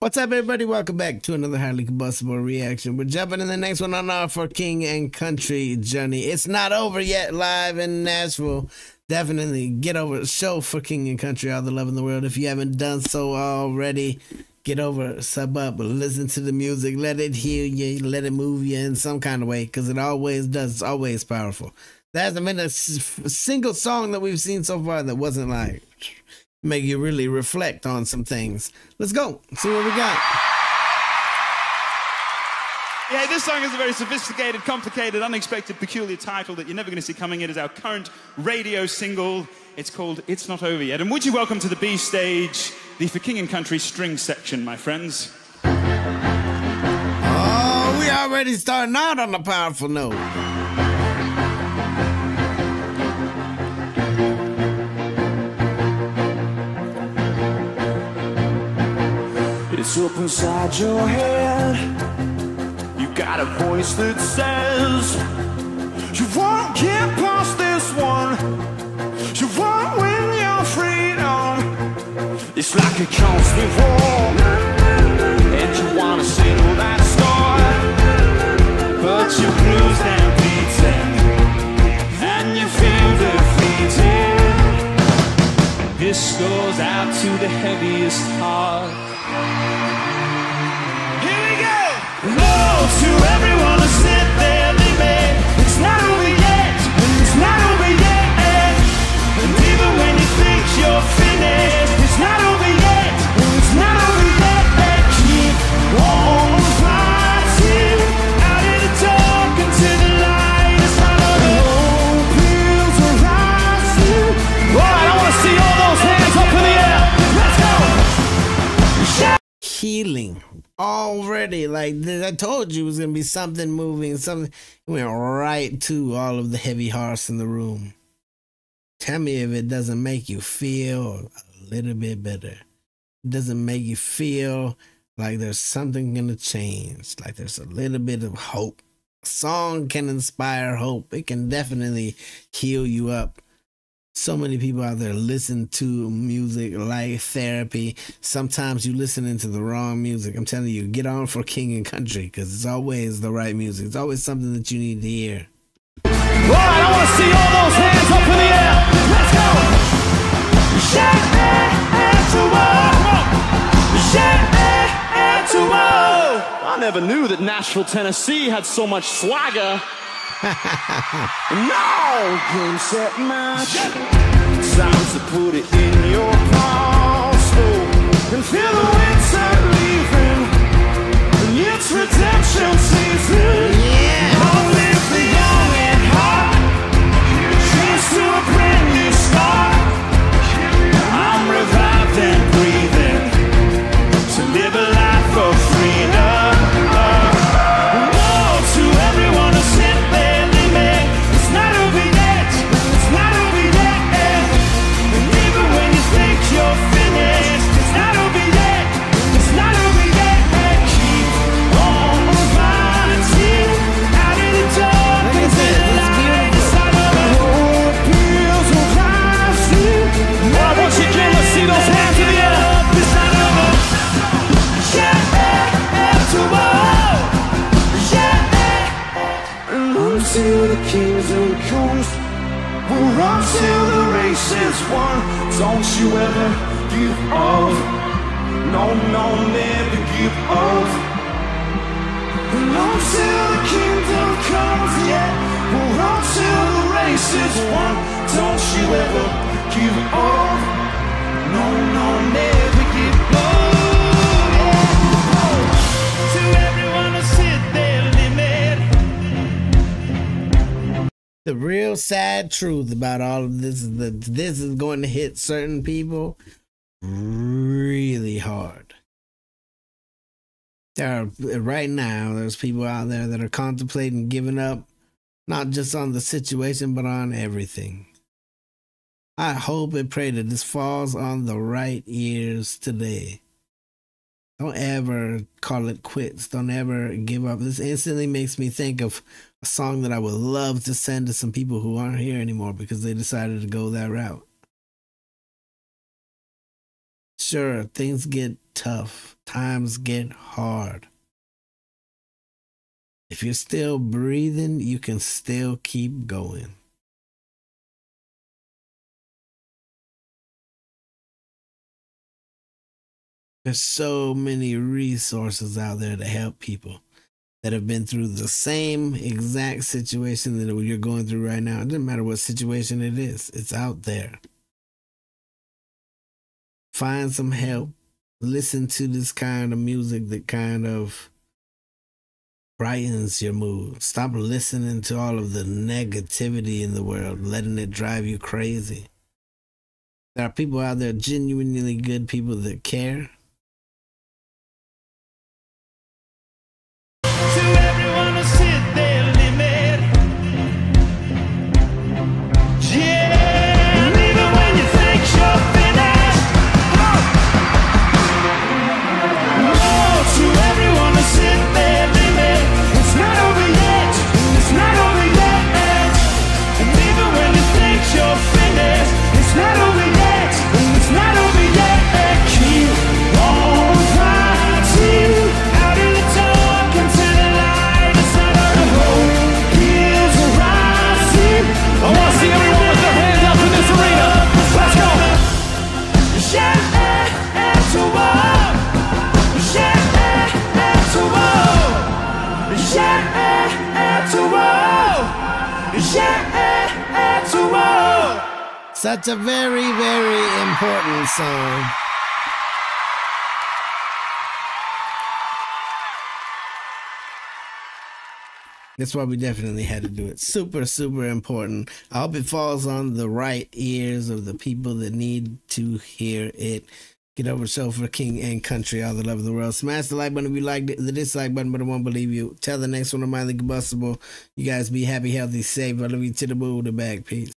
What's up, everybody? Welcome back to another highly combustible reaction. We're jumping in the next one on our for King and Country journey. It's not over yet, live in Nashville. Definitely get over show for King and Country all the love in the world. If you haven't done so already, get over, sub up, listen to the music, let it heal you, let it move you in some kind of way, because it always does. It's always powerful. There hasn't been a single song that we've seen so far that wasn't like make you really reflect on some things. Let's go. See what we got. Yeah, this song is a very sophisticated, complicated, unexpected, peculiar title that you're never going to see coming. It is our current radio single. It's called It's Not Over Yet. And would you welcome to the B stage the For King and Country string section, my friends? Oh, we already starting out on a powerful note. It's up inside your head. You got a voice that says you won't get past this one. You won't win your freedom. It's like a constant war, and you wanna settle that score, but you bruised and beaten, and you feel defeated. This goes out to the heaviest heart. Here we go! Love to Healing already. Like I told you, it was gonna be something moving. Something went right to all of the heavy hearts in the room. Tell me if it doesn't make you feel a little bit better. It doesn't make you feel like there's something gonna change. Like there's a little bit of hope. A song can inspire hope. It can definitely heal you up so many people out there listen to music like therapy. Sometimes you listening to the wrong music. I'm telling you, get on for King and Country because it's always the right music. It's always something that you need to hear. All right, I want to see all those hands up in the air. Let's go. Shout out to all. Shout out to all. I never knew that Nashville, Tennessee had so much swagger. no game set match. Time to put it in your palms oh, and feel the winter leaving. And it's redemption season. Yeah. Long until and comes, we'll run till the race is won. Don't you ever give up. No, no, never give up. And until the kingdom comes, yeah, we'll run till the race is won. Don't you ever give up. No, no, never The real sad truth about all of this is that this is going to hit certain people really hard. There are right now, there's people out there that are contemplating giving up, not just on the situation, but on everything. I hope and pray that this falls on the right ears today. Don't ever call it quits. Don't ever give up. This instantly makes me think of a song that I would love to send to some people who aren't here anymore because they decided to go that route. Sure, things get tough, times get hard. If you're still breathing, you can still keep going. There's so many resources out there to help people that have been through the same exact situation that you're going through right now. It doesn't matter what situation it is, it's out there. Find some help. Listen to this kind of music that kind of brightens your mood. Stop listening to all of the negativity in the world, letting it drive you crazy. There are people out there, genuinely good people that care. Such a very, very important song. That's why we definitely had to do it. Super, super important. I hope it falls on the right ears of the people that need to hear it. Get over show for king and country, all the love of the world. Smash the like button if you liked it, the dislike button, but I won't believe you. Tell the next one of mildly combustible. You guys be happy, healthy, safe. I love you to the moon, the back. Peace.